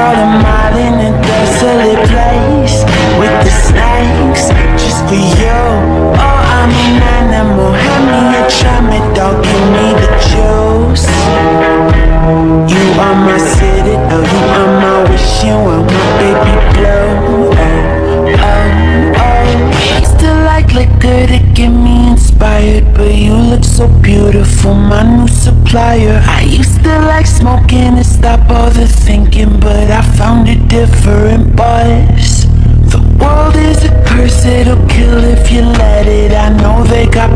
crawl a mile in a desolate place with the snakes just for you. Oh, I'm an animal. Hand me a try dog. Give me the juice. You are my citadel. You are my wish. You are my baby blue. Oh, oh, oh. I still like liquor to get me inspired, but you look so beautiful. My new supplier. I used to like smoking to stop all the thinking, but I found a different buzz. The world is a curse, it'll kill if you let it. I know they got